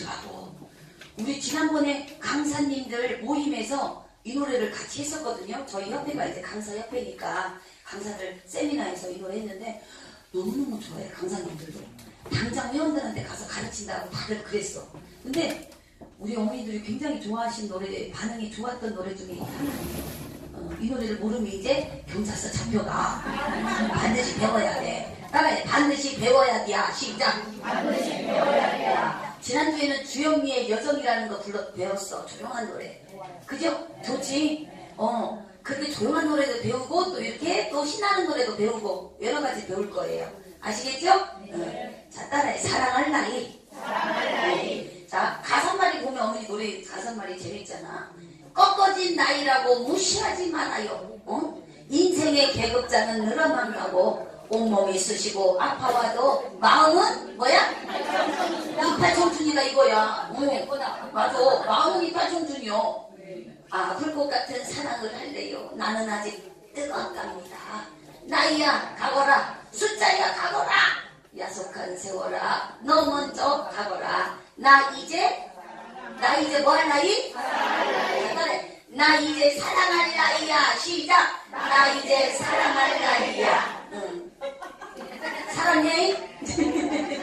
나도 우리 지난번에 강사님들 모임에서 이 노래를 같이 했었거든요. 저희 협회가 이제 강사 협회니까 강사들 세미나에서 이 노래 했는데 너무너무 좋아해 강사님들도 당장 회원들한테 가서 가르친다고 다들 그랬어. 근데 우리 어머니들이 굉장히 좋아하신 노래 반응이 좋았던 노래 중에 어, 이 노래를 모르면 이제 경찰서 잡혀가 반드시 배워야 돼. 따라해 반드시 배워야 돼. 시작. 지난주에는 주영미의 여정이라는 거 불러 배웠어. 조용한 노래. 그죠? 좋지? 어. 그렇게 조용한 노래도 배우고 또 이렇게 또 신나는 노래도 배우고 여러 가지 배울 거예요. 아시겠죠? 어. 자, 따라해. 사랑할 나이. 네. 자, 가사말이 보면 어머니 노래 가사말이 재밌잖아. 꺾어진 나이라고 무시하지 말아요. 어? 인생의 계급장은 늘어만 가고 온몸이 쓰시고 아파와도 마음은 뭐야? 이팔 청춘이다 이거야. 어, 맞아. 마음은 이팔 청춘이요. 아, 불꽃 같은 사랑을 할래요. 나는 아직 뜨겁답니다. 나이야 가거라. 숫자야 가거라. 야속한 세월아. 너 먼저 가거라. 나 이제 나 이제 뭐 할 나이? 나 이제 사랑할 나이야. 시작. 나 이제 사랑할 나이야. 응. 사랑해?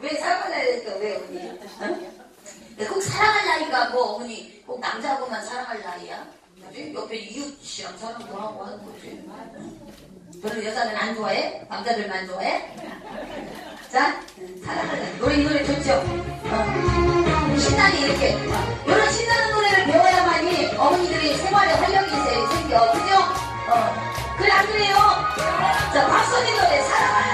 왜 사랑할 나이니까 왜 어머니? 어? 꼭 사랑할 나이가 뭐 어머니 꼭 남자하고만 사랑할 나이야? 그지? 옆에 이웃이랑 사랑도 하고 하는 거지. 응. 별로 여자는 안 좋아해? 남자들만 좋아해? 자, 나이. 노래 이 노래 좋죠? 어. 신나게 이렇게 이런 신나는 노래를 배워야만이 어머니들이 생활에 활력이 세- 생겨 그죠? 어 그래 안 그래요? 자 박선희 노래 사랑할 나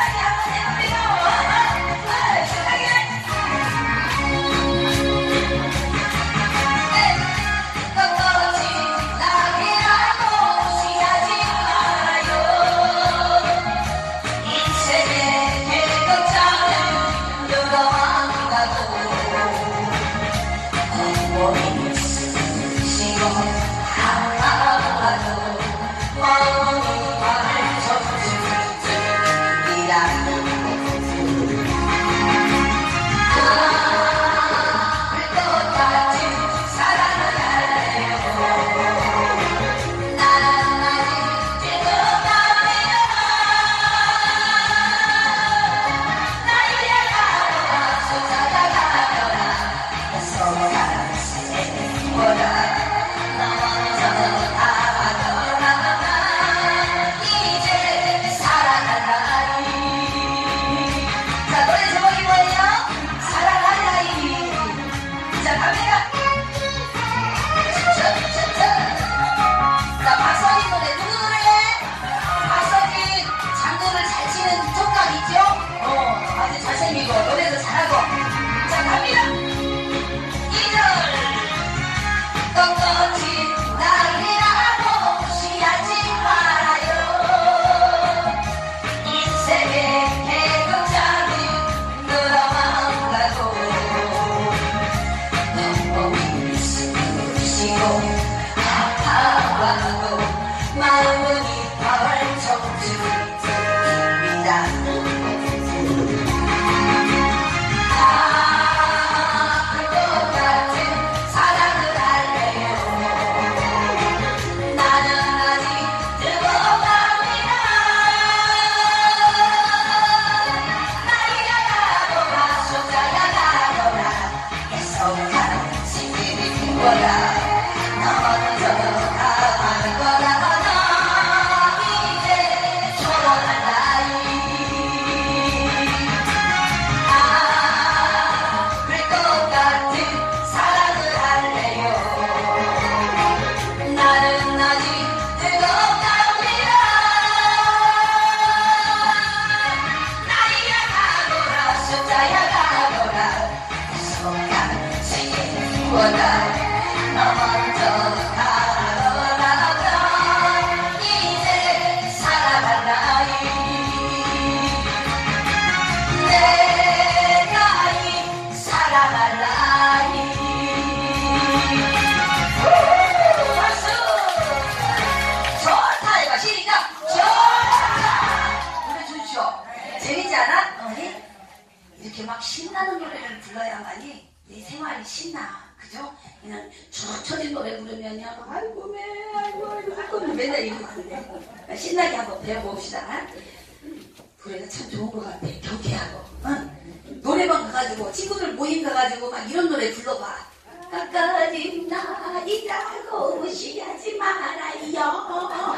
가가지고 친구들 모임 가가지고 막 이런 노래 불러봐. 끝까지 나이라고 무시하지 말아요.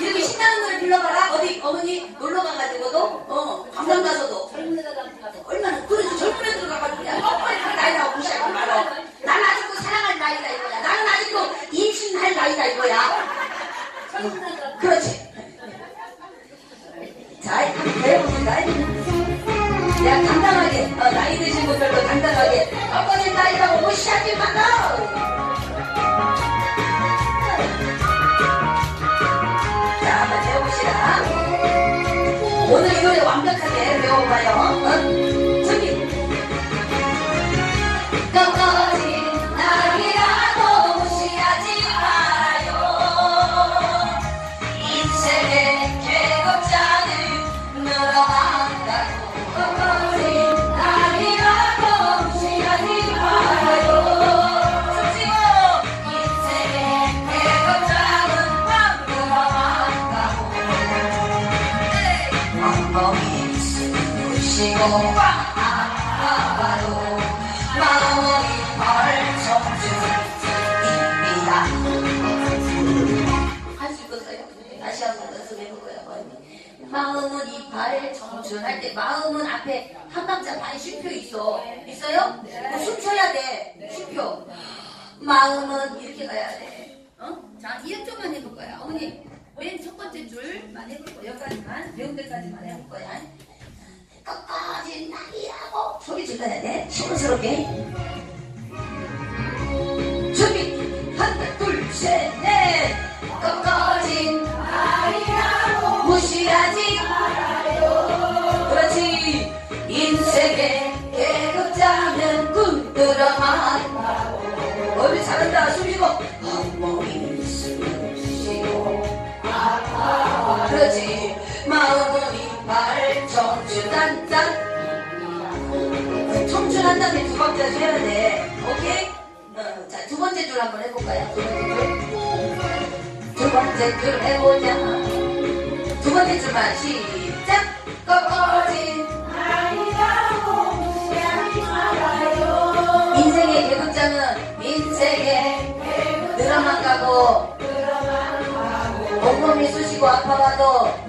이렇게 신나는 노래 불러봐라. 어디 어머니 놀러 가가지고도 어 관광 가서도 얼마나 그래서 젊은 애들 가가지고 그냥 뻔뻔히 나이라고 무시하지 말아. 나는 아직도 사랑할 나이다 이거야. 나는 아직도 임신할 나이다 이거야. 야, 당당하게, 어, 나이 드신 분들도 당당하게, 아버지 나이라고 무시하지 마라! 자, 한번 배워봅시다. 오늘 이 노래 완벽하게 배워봐요. 어? 마음은 이발 청춘 할때 마음은 앞에 한 박자 반에 쉼표 있어. 있어요? 어, 숨 쉬어야 돼. 쉼표 마음은 이렇게 가야 돼. 어? 자 이쪽만 해볼 거야. 어머니 맨 첫 번째 줄만 해볼 거야 여기까지만 배운 데까지만 해볼 거야. 끝까지 나이라고 소리 질러야 돼. 시원스럽게. 준비. 하나 둘 셋 넷. 끝까지 나이라고 무시하지 말아 해야 돼 오케이? 어, 자, 두 번째 줄 한번 해볼까요? 두 번째 줄. 두 번째 줄 해보자. 두 번째 줄만 시작. 꺼꺼진. 인생의 계급장은 인생의 늘어만 가고 온몸이 쑤시고 아파가도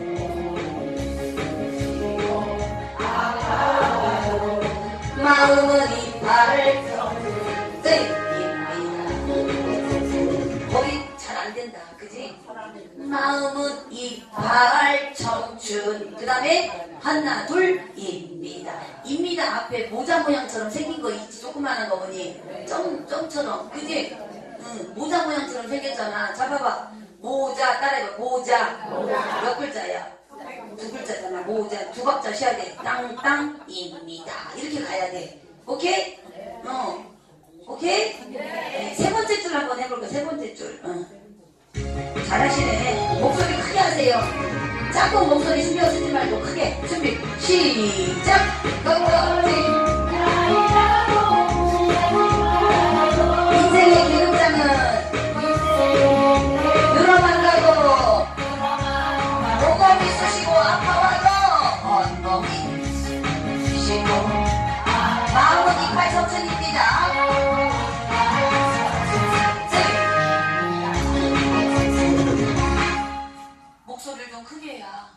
이발 청춘. 그 다음에 하나, 둘, 입니다. 입니다 앞에 모자 모양처럼 생긴 거 있지, 조그마한 거 보니. 점, 점처럼, 그지? 응, 모자 모양처럼 생겼잖아. 잡아봐. 모자, 따라해봐. 모자. 몇 글자야? 두 글자잖아. 모자 두 박자 쉬어야 돼. 땅땅입니다. 이렇게 가야 돼. 오케이? 어. 오케이? 네, 세 번째 줄 한번 해볼까? 세 번째 줄. 어. 잘하시네. 목소리 하세요. 작고 목소리 신경 쓰지 말고 크게. 준비. 시작. 해야.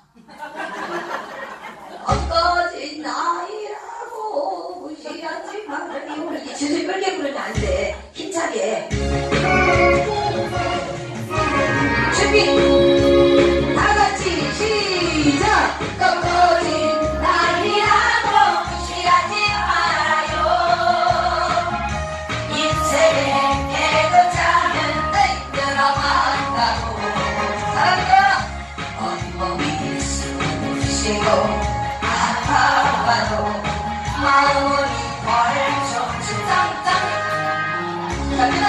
엇거지 나이라고 무시하지 말아요. 이게 질질 끌게 부르면 안 돼. 힘차게. 준비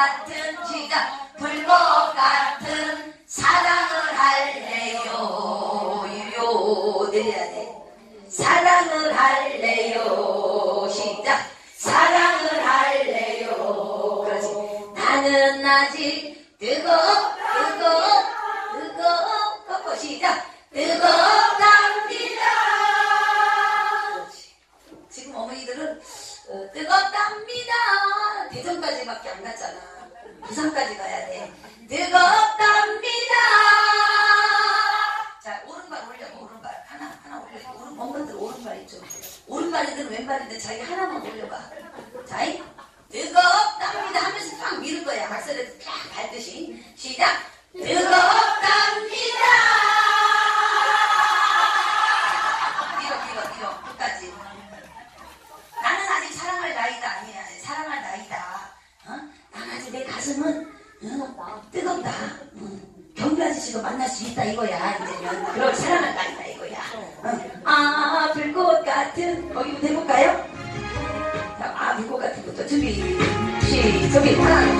같은, 시작. 불꽃 같은 사랑을 할래요. 요, 내려야 돼. 있죠. 오른발이든 왼발이든 자기 하나만 올려봐. 자, 이 뜨겁답니다 하면서 팍 미는 거야. 박스를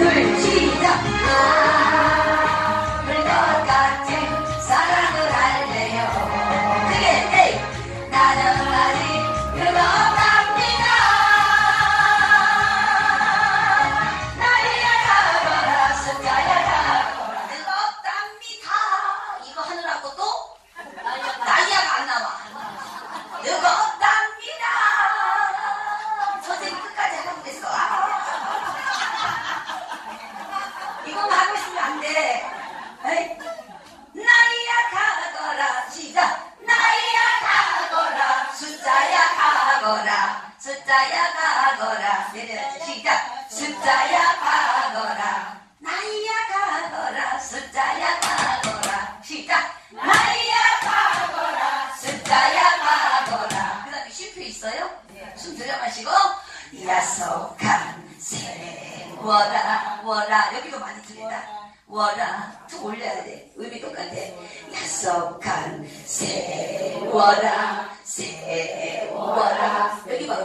저 가거라. 숫자야 가거라. 내려야지 시작. 숫자야 가거라. 나이야 가거라. 숫자야 가거라. 시작. 나이야 가거라. 숫자야 가거라. 그 다음에 쉼표 있어요? 숨 들여 마시고. 야속한 세월아 월아. 여기도 많이 들린다 월아 툭 올려야 돼. 의미 똑같아. 약속한 세월아 세월아 여기 봐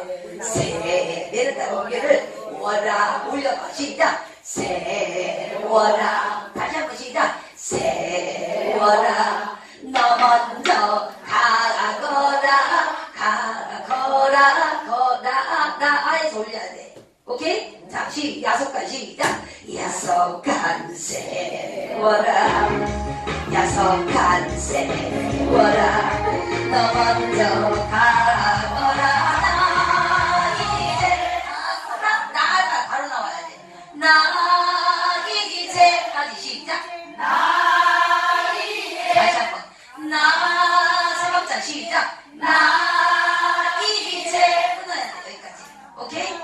세 내렸다 고개를 월아 올려봐. 시작. 세월아 다시 한번 시작. 세월아 세월아, 야속한 세월아, 너 먼저 가거라. 나 이제, 나, 나가 바로 나와야 돼. 나 이제 까지 시작. 나 이제. 다시 한 번. 나, 세 박자 시작. 나 이제 끊어야 돼, 여기까지. 오케이?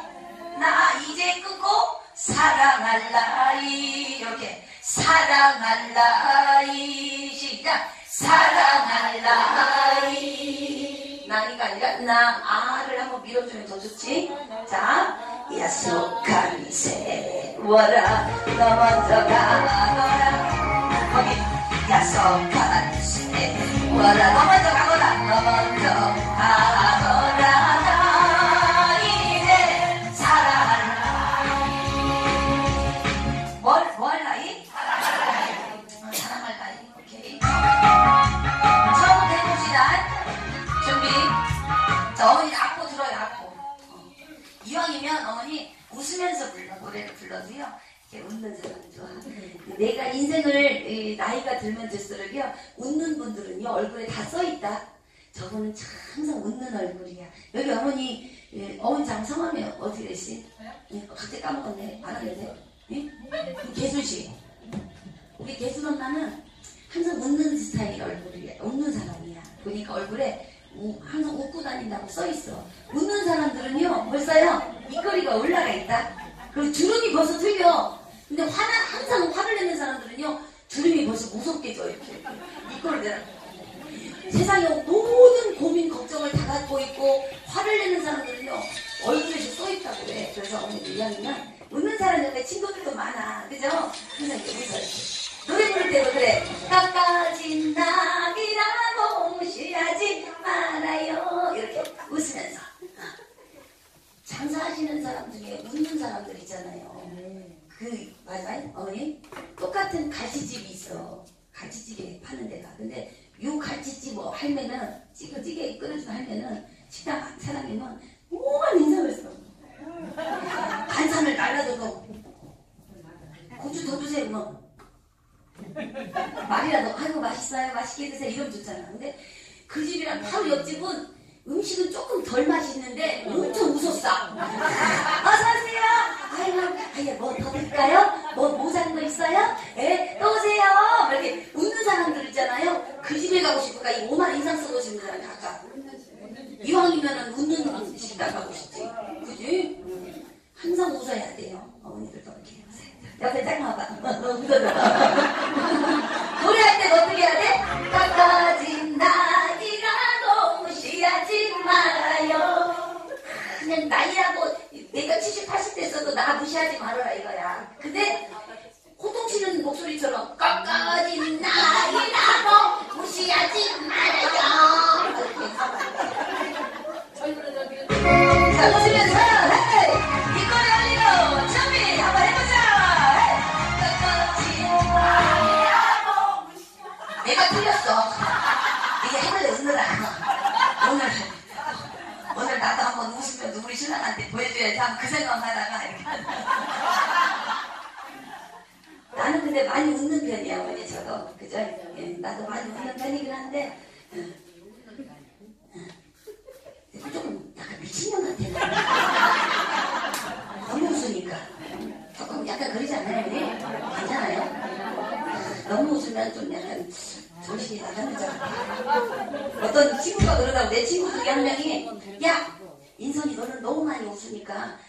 나 이제 끊고 사랑할 나이 이렇게 사랑할 나이 시작. 사랑할 나이. 나이가 아니라 나 아를 한번 밀어주면 더 좋지. 자 약속한 세월아 너 먼저 가거라. 거기 약속한 세월아 너 먼저 가거라 너 먼저 나이가 들면 들수록요 웃는 분들은요 얼굴에 다 써있다. 저분은 참 항상 웃는 얼굴이야. 여기 어머니 예, 어머니 장 성함이 어떻게 되시? 예, 갑자기 까먹었네. 안 하는데 예? 개수씨 우리 개수 엄마는 항상 웃는 스타일 얼굴이야. 웃는 사람이야. 보니까 얼굴에 우- 항상 웃고 다닌다고 써있어. 웃는 사람들은요 벌써요 입꼬리가 올라가 있다. 그리고 주름이 벌써 틀려. 근데 화나 항상 화를 내는 사람들은요 주름이 벌써 무섭게 져 이렇게. 입꼬리 내라 세상의 모든 고민 걱정 감정을 다 갖고 있고 화를 내는 사람들은요 얼굴에 써 있다고 그래. 그래서 어머니 이야기는 웃는 사람 옆에 친구들도 많아. 그죠? 웃어 이렇게. 노래 부를 때도 그래. 깎아진 낙이라고 무시하지 말아요. 이렇게 웃으면서. 장사하시는 사람 중에 웃는 사람들 있잖아요. 그 맞아요, 어머니? 똑같은 갈치집이 있어. 갈치집에 파는 데가. 근데 요 갈치집 뭐 할매는 찌개찌개 끓여주는 할매는 식당 사람이면 오만 인상을 써. 간산을 날라줘도 고추 더 주세요, 뭐. 말이라도 아이고 맛있어요, 맛있게 드세요 이러면 좋잖아. 근데 그 집이랑 바로 옆집은 음식은 조금 덜 맛있는데 엄청 웃었어. 아예 뭐더 드릴까요? 뭐 모자란 거 있어요? 예, 또 오세요. 막 이렇게 웃는 사람들 있잖아요. 그 집에 가고 싶으니까 이 5만 이상 쓰고 싶은 사람이 가까. 이왕이면은 웃는 식당 가고 싶지. 그지? 항상 웃어야 돼요. 어머니들도 이렇게. 옆에 짝 봐봐. 노래할 때 어떻게 해야 돼? 근데 많이 웃는 편이야 어머니 저도 그죠? 예, 나도 많이 웃는 편이긴 한데 어, 어, 조금 약간 미친년 같아 너무 웃으니까 조금 약간 그러지 않아요? 괜찮아요? 너무 웃으면 좀 약간 정신이 나가는 줄. 어떤 친구가 그러다고 내 친구 중에 한 명이 야 인선이 너는 너무 많이 웃으니까